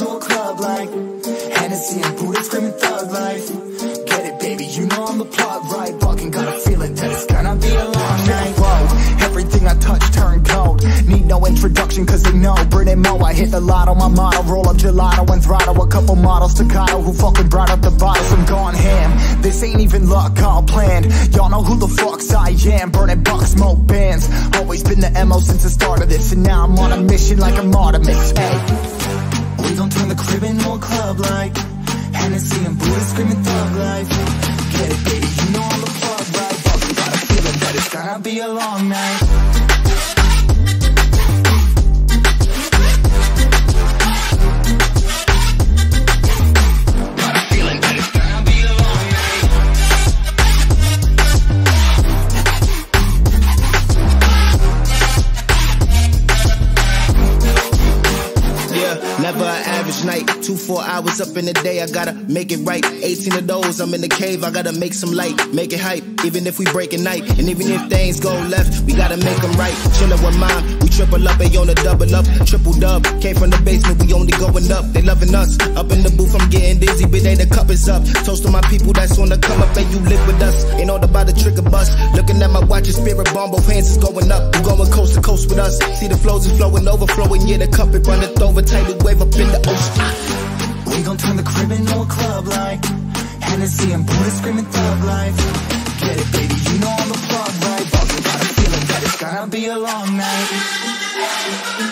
to a club like Hennessy and Buddha screaming thug life. Get it, baby, you know I'm the plot right. Walking, got a feeling that it's gonna be a long night. Whoa, everything I touch turn cold. Need no introduction, cause they know. Britain Mo, I hit the lotto, my motto. Roll up gelato and throttle. A couple models, to Kyle who fucking brought up the bottle from gone ham. This ain't even luck, all planned. Y'all know who the fucks I am. Burning bucks, smoke bands. Always been the MO since the start of this. And now I'm on a mission like I'm Artemis. Hey gon' turn the crib into a club like Hennessy and Buddha screaming thug life. Get it, baby, you know I'm the plug, right? But we got a feeling that it's gonna be a long night. Average night. Two, four hours up in the day, I gotta make it right. 18 of those, I'm in the cave, I gotta make some light, make it hype. Even if we break a night, and even if things go left, we gotta make them right. Chillin' with mine, we triple up, they on a double up, triple dub. Came from the basement, we only going up, they loving us. Up in the booth, I'm getting dizzy, but they the cup is up. Toast to my people that's on the come up, and you live with us. Ain't all about the trick trigger bus. Looking at my watch, and spirit bomb, both hands is going up. We going coast to coast with us. See the flows is flowing, overflowing, yeah, the cup it runneth over, tidal wave up in the ocean. We gon' turn the crib into a club like Hennessy and Buddha screaming thug life. Get it, baby, you know I'm the plug, right? We got a feeling that it's gonna be a long night. Thank you.